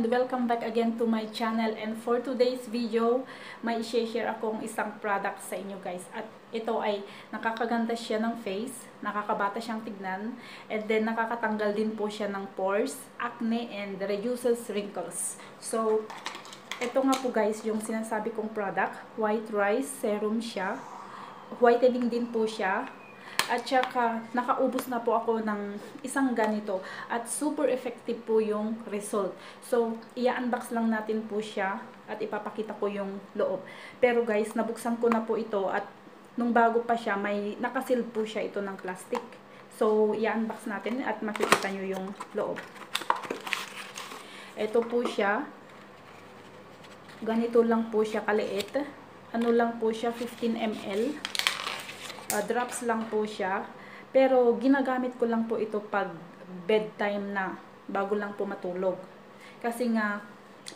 and welcome back again to my channel. And for today's video may i-share akong isang product sa inyo guys. At ito ay nakakaganda siya ng face nakakabata siyang tignan and then nakakatanggal din po siya ng pores, acne and reduces wrinkles. So ito nga po guys yung sinasabi kong product. White rice serum siya. Whitening din po siya at saka, nakaubos na po ako ng isang ganito. At super effective po yung result. So, i-unbox lang natin po siya at ipapakita ko yung loob. Pero guys, nabuksan ko na po ito at nung bago pa siya, may nakasil po siya ito ng plastic. So, i-unbox natin at makikita nyo yung loob. Ito po siya. Ganito lang po siya kaliit. Ano lang po siya, 15 ml uh, drops lang po siya. Pero ginagamit ko lang po ito pag bedtime na, bago lang po matulog. Kasi nga,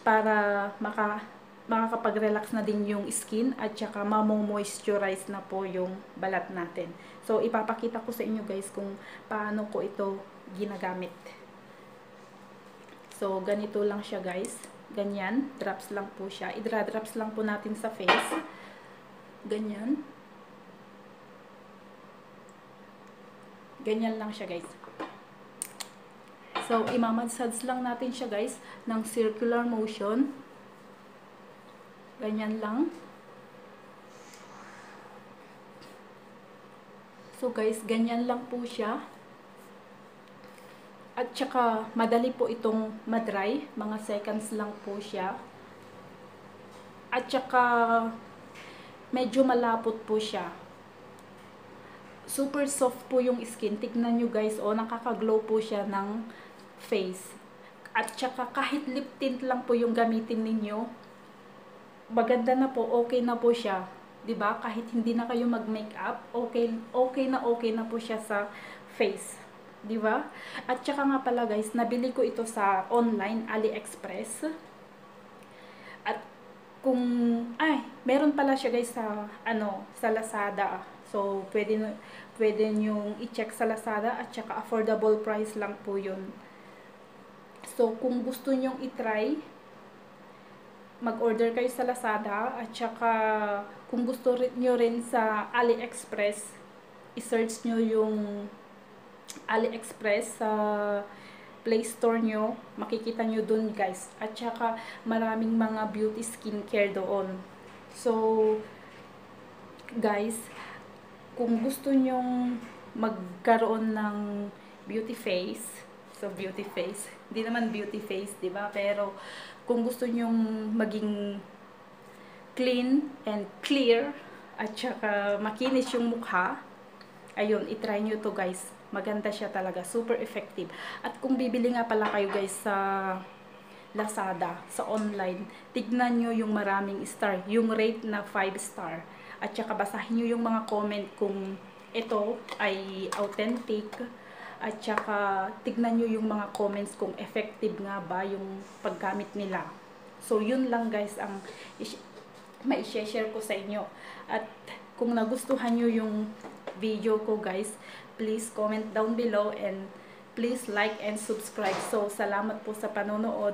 para maka, makakapag-relax na din yung skin at saka mamo-moisturize na po yung balat natin. So, ipapakita ko sa inyo guys kung paano ko ito ginagamit. So, ganito lang siya guys. Ganyan, drops lang po siya. Idra-drops lang po natin sa face. Ganyan. Ganyan lang siya guys. So, imamassage lang natin siya guys ng circular motion. Ganyan lang. So guys, ganyan lang po siya. At saka, madali po itong madry. Mga seconds lang po siya. At saka, medyo malapot po siya super soft po yung skin. Tignan nyo guys, oh, nakaka-glow po siya ng face. At saka kahit lip tint lang po yung gamitin ninyo, maganda na po, okay na po siya. 'di ba? Kahit hindi na kayo mag-makeup, okay okay na okay na po siya sa face. 'Di ba? At saka nga pala guys, nabili ko ito sa online AliExpress. At kung ay, meron pala siya guys sa ano, sa Lazada. So, pwede pwede nyo i-check sa Lazada at saka affordable price lang po yun. So, kung gusto nyong i-try, mag-order kayo sa Lazada at saka kung gusto nyo rin sa AliExpress, i-search nyo yung AliExpress sa Play Store nyo, makikita nyo dun guys. At saka maraming mga beauty skincare doon. So, guys, kung gusto nyong magkaroon ng beauty face, so beauty face, hindi naman beauty face, di ba? Pero kung gusto nyong maging clean and clear at saka makinis yung mukha, ayun, itry nyo to guys. Maganda siya talaga, super effective. At kung bibili nga pala kayo guys sa Lazada, sa online, tignan nyo yung maraming star, yung rate na 5 star at saka basahin nyo yung mga comment kung ito ay authentic. At saka tignan nyo yung mga comments kung effective nga ba yung paggamit nila. So yun lang guys ang mai-share ko sa inyo. At kung nagustuhan nyo yung video ko guys, please comment down below and please like and subscribe. So salamat po sa panonood.